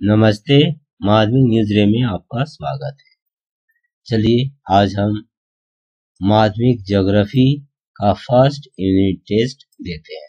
नमस्ते माध्यमिक न्यूज़ रे में आपका स्वागत है। चलिए, आज हम माध्यमिक ज्योग्राफी का फ़र्स्ट यूनिट टेस्ट देते हैं।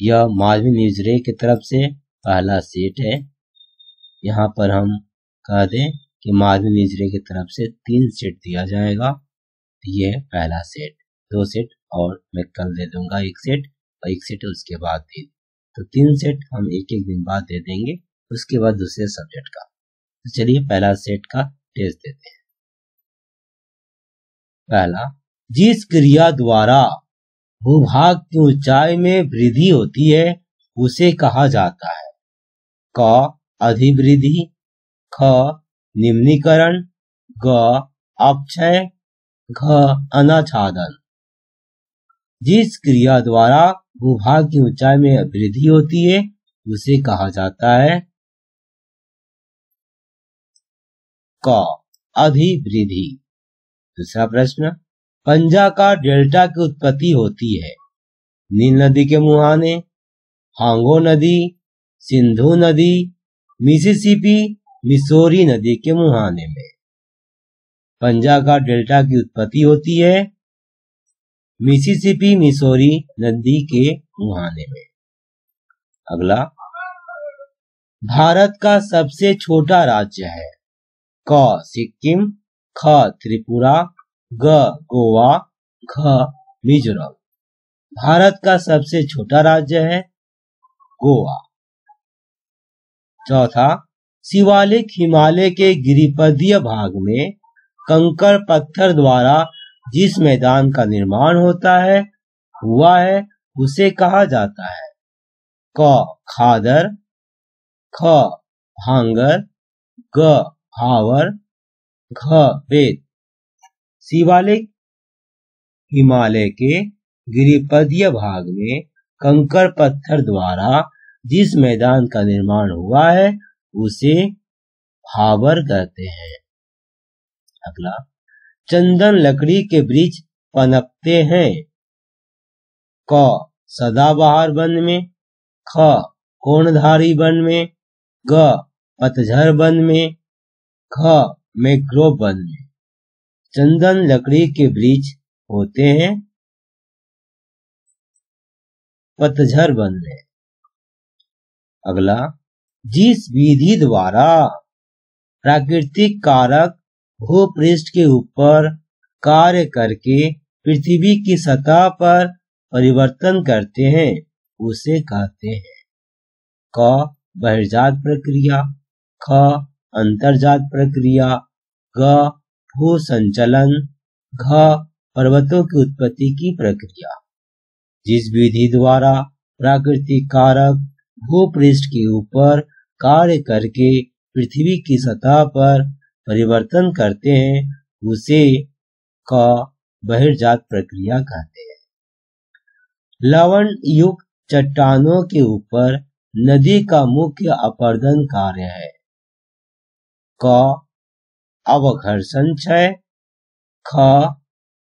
यह माधवी न्यूज़ रे की तरफ़ से पहला सेट है। यहाँ पर हम कह दें कि माधवी न्यूज़ रे की तरफ़ से तीन सेट दिया जाएगा। ये है पहला सेट, दो सेट और मैं कल दे दूँगा एक सेट और एक सेट उसके बाद दे तो तीन सेट हम एक एक दिन बाद दे देंगे। उसके बाद दूसरे सब्जेक्ट का। तो चलिए पहला सेट का टेस्ट देते हैं। पहला, जिस क्रिया द्वारा भूभाग की ऊंचाई में वृद्धि होती है, उसे कहा जाता है। क, अधिवृद्धि, ख, निम्नीकरण, ग अपक्षय घ, अनाच्छादन। जिस क्रिया द्वारा भूभाग की ऊंचाई में वृद्धि होती है, उसे कहा जाता है क अधिवृद्धि दूसरा प्रश्न, पंजा का डेल्टा की उत्पत्ति होती है। नील नदी के मुहाने, हांगो नदी, सिंधु नदी, मिसिसिपी, मिसोरी नदी के मुहाने में। पंजा का डेल्टा की उत्पत्ति होती है, मिसिसिपी, मिसोरी नदी के मुहाने में। अगला, भारत का सबसे छोटा राज्य है। क सिक्किम, ख त्रिपुरा, ग गोवा घ मिजोरम। भारत का सबसे छोटा राज्य है गोवा। चौथा, शिवालिक हिमालय के गिरिपदीय भाग में कंकड़ पत्थर द्वारा जिस मैदान का निर्माण होता है, हुआ है, उसे कहा जाता है। क खादर, ख भांगर, ग भावर घ वेद शिवालिक हिमालय के गिरिपदीय भाग में कंकड़ पत्थर द्वारा जिस मैदान का निर्माण हुआ है, उसे भावर कहते हैं। अगला, चंदन लकड़ी के वृक्ष पनपते हैं। क, सदाबहार वन में। ख, कोणधारी वन में। ग, पतझर वन में। ख मैग्रोव वन में चंदन लकड़ी के वृक्ष होते हैं। पतझर में अगला, जिस विधि द्वारा प्राकृतिक कारक भूपृष्ठ के ऊपर कार्य करके पृथ्वी की सतह पर परिवर्तन करते हैं, उसे कहते हैं। क, बहिर्जात प्रक्रिया। ख अंतर्जात प्रक्रिया, ग, भू संचलन, घ, पर्वतों की उत्पत्ति की प्रक्रिया। जिस विधि द्वारा प्राकृतिक कारक भूपृष्ठ के ऊपर कार्य करके पृथ्वी की सतह पर परिवर्तन करते हैं, उसे क, बहिर्जात प्रक्रिया कहते हैं। लवण युक्त चट्टानों के ऊपर नदी का मुख्य अपर्दन कार्य है। क अवघर्षण क्षय ख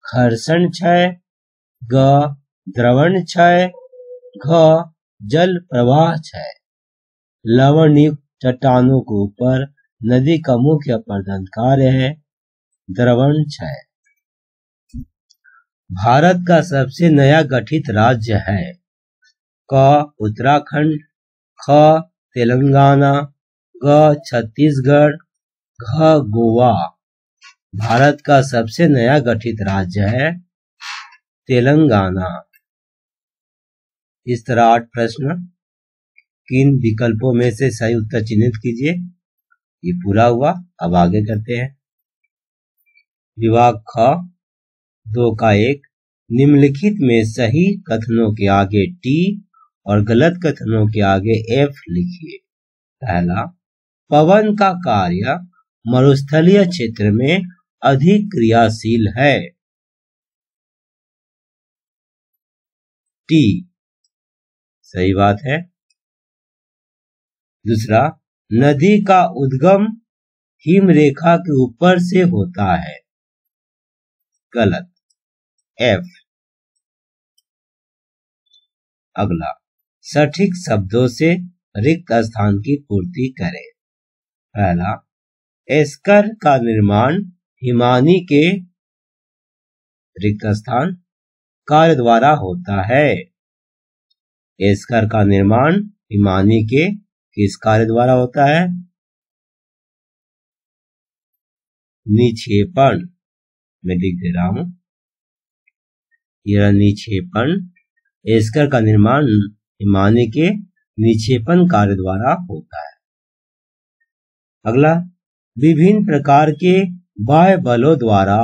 घर्षण क्षय ग द्रवण क्षय घ जल प्रवाह क्षय लवण युक्त चट्टानों के ऊपर नदी का मुख्य अपर्दन कार्य है द्रवण क्षय भारत का सबसे नया गठित राज्य है। क उत्तराखंड, ख तेलंगाना, ग छत्तीसगढ़ घ गोवा भारत का सबसे नया गठित राज्य है तेलंगाना। इस तरह आठ प्रश्न। किन विकल्पों में से सही उत्तर चिन्हित कीजिए। ये पूरा हुआ, अब आगे करते हैं। विभाग ख, दो का एक। निम्नलिखित में सही कथनों के आगे टी और गलत कथनों के आगे एफ़ लिखिए। पहला, पवन का कार्य मरुस्थलीय क्षेत्र में अधिक क्रियाशील है। टी। सही बात है। दूसरा, नदी का उद्गम हिम रेखा के ऊपर से होता है। गलत। एफ़। अगला सठिक शब्दों से रिक्त स्थान की पूर्ति करें। पहला एस्कर का निर्माण हिमानी के रिक्त स्थान कार्य द्वारा होता है। एस्कर का निर्माण हिमानी के किस कार्य द्वारा होता है? निक्षेपण मैं लिख दे रहा हूँ। यह निक्षेपण एस्कर का निर्माण हिमानी के निक्षेपण कार्य द्वारा होता है। अगला विभिन्न प्रकार के बाह्य बलों द्वारा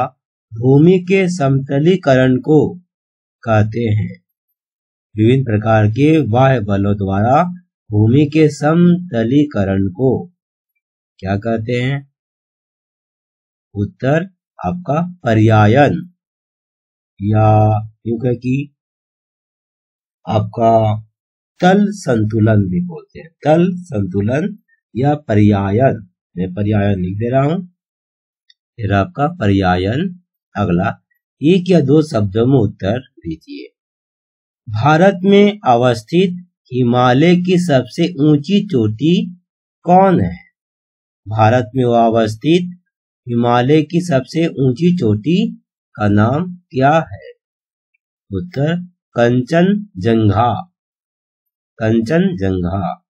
भूमि के समतलीकरण को कहते हैं। विभिन्न प्रकार के बाह्य बलों द्वारा भूमि के समतलीकरण को क्या कहते हैं? उत्तर, आपका पर्यायन। या यू कह कि आपका तल संतुलन भी बोलते हैं। तल संतुलन या पर्यायन। मैं पर्यायन लिख दे रहा हूँ। फिर आपका पर्यायन अगला एक या दो शब्दों में उत्तर दीजिए। भारत में अवस्थित हिमालय की सबसे ऊँची चोटी कौन है? भारत में अवस्थित हिमालय की सबसे ऊँची चोटी का नाम क्या है? उत्तर कंचन जंघा कंचन जंघा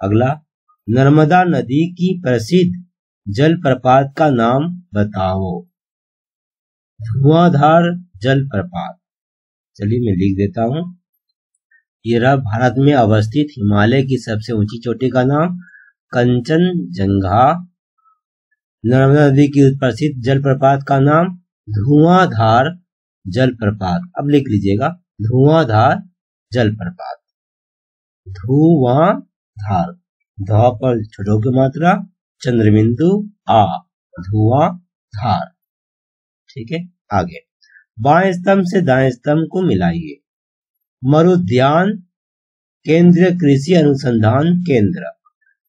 अगला नर्मदा नदी की प्रसिद्ध जलप्रपात का नाम बताओ। धुआंधार जलप्रपात। चलिए मैं लिख देता हूँ। ये रहा भारत में अवस्थित हिमालय की सबसे ऊँची चोटी का नाम कंचन जंघा नर्मदा नदी की प्रसिद्ध जलप्रपात का नाम धुआंधार जलप्रपात। अब लिख लीजिएगा, धुआंधार जलप्रपात। धुआंधार। ध पर छोटो की मात्रा चंद्रबिंदु आ, धुआ, धार। ठीक है, आगे। बाएँ स्तंभ से दाएँ स्तंभ को मिलाइए। मरुद्यान, केंद्रीय कृषि अनुसंधान केंद्र।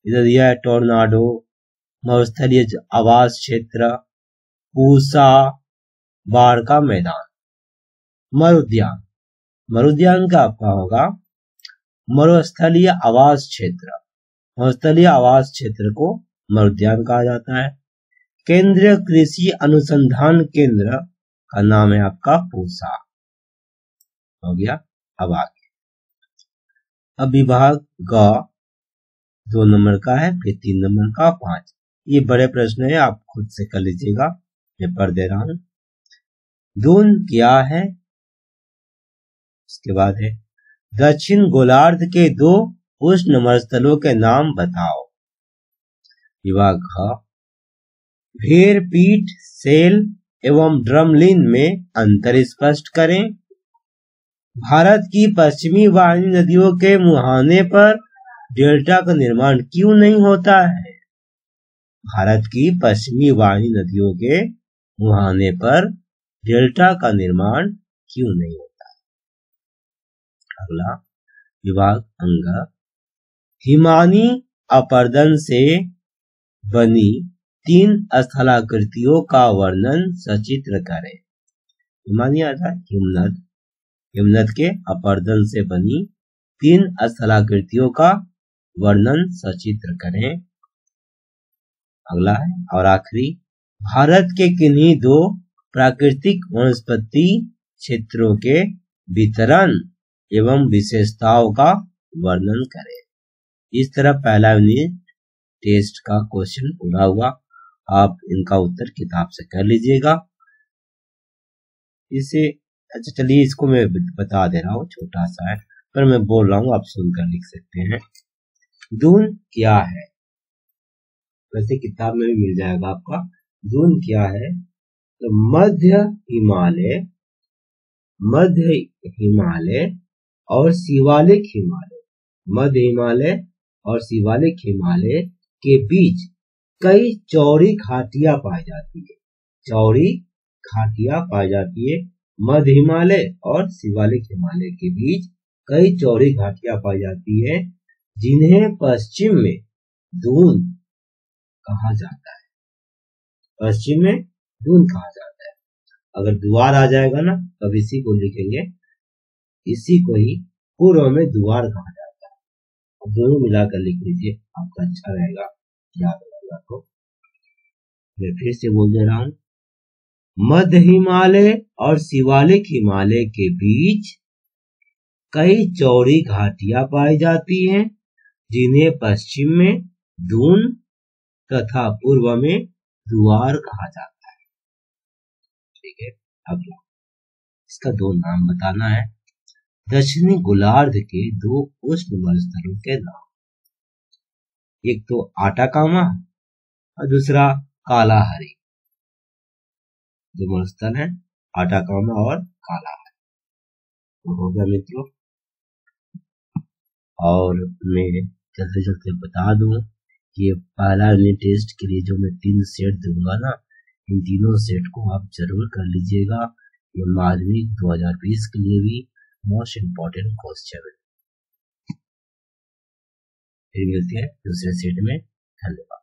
इधर दिया है टोर्नाडो, मरुस्थलीय आवास क्षेत्र, पूसा, बाढ़ का मैदान। मरुद्यान। मरुद्यान का आपका होगा मरुस्थलीय आवास क्षेत्र। मरुस्थलीय आवास क्षेत्र को मरुद्यान कहा जाता है। केंद्रीय कृषि अनुसंधान केंद्र का नाम है आपका पूसा। हो गया अब आगे। अब विभाग ग दो नंबर का है, फिर तीन नंबर का, पाँच। ये बड़े प्रश्न है, आप खुद से कर लीजिएगा, मैं पढ़ दे रहा हूँ। दून क्या है? उसके बाद है, दक्षिण गोलार्ध के दो उष्ण मरुस्थलों के नाम बताओ। विभाग भेड़ पीठ, सेल एवं ड्रमलिन में अंतर स्पष्ट करें। भारत की पश्चिमी वाहिनी नदियों के मुहाने पर डेल्टा का निर्माण क्यों नहीं होता है? भारत की पश्चिमी वाहिनी नदियों के मुहाने पर डेल्टा का निर्माण क्यों नहीं होता? अगला विभाग अंग हिमानी अपर्दन से बनी तीन स्थलाकृतियों का वर्णन सचित्र करें। हिमानी अर्थात हिमनद। हिमनद के अपर्दन से बनी तीन स्थलाकृतियों का वर्णन सचित्र करें। अगला है और आखिरी। भारत के किन्हीं दो प्राकृतिक वनस्पति क्षेत्रों के वितरण एवं विशेषताओं का वर्णन करें। इस तरह पहला यूनिट टेस्ट का क्वेश्चन पूरा हुआ। आप इनका उत्तर किताब से कर लीजिएगा। इसे अच्छा चलिए इसको मैं बता दे रहा हूँ, छोटा सा है, पर मैं बोल रहा हूँ, आप सुनकर लिख सकते हैं। दून क्या है? वैसे किताब में भी मिल जाएगा आपका। जून क्या है? तो मध्य हिमालय मध्य हिमालय और शिवालिक हिमालय। मध्य हिमालय और शिवालिक हिमालय के बीच कई चौड़ी घाटिया पाई जाती है। चौड़ी घाटिया पाई जाती है मध्य हिमालय और शिवालिक हिमालय के बीच कई चौड़ी घाटिया पाई जाती है, जिन्हें पश्चिम में दून कहा जाता है। पश्चिम में दून कहा जाता है। अगर द्वार आ जाएगा ना, तब इसी को लिखेंगे। इसी को ही पूर्व में द्वार कहा दोनों मिलाकर लिख लीजिए आपका अच्छा रहेगा, याद रहेगा तो मैं फिर से बोल दे रहा हूँ, मध्य हिमालय और शिवालिक हिमालय के बीच कई चौड़ी घाटियाँ पाई जाती हैं, जिन्हें पश्चिम में दून तथा पूर्व में दुआर कहा जाता है। ठीक है अगला इसका दो नाम बताना है। दक्षिणी गोलार्ध के दो उष्ण स्थलों के नाम। एक तो आटाकामा और दूसरा कालाहरी दो स्थल है आटाकामा और कालाहरी तो हो गया मित्रों। और मैं चलते चलते बता दूँ कि पहला टेस्ट के लिए जो मैं तीन सेट दूँगा ना, इन तीनों सेट को आप ज़रूर कर लीजिएगा। ये माध्यमिक 2020 के लिए भी मोस्ट इम्पोर्टेंट क्वेश्चन फिर मिलते हैं दूसरे सेट में। धन्यवाद।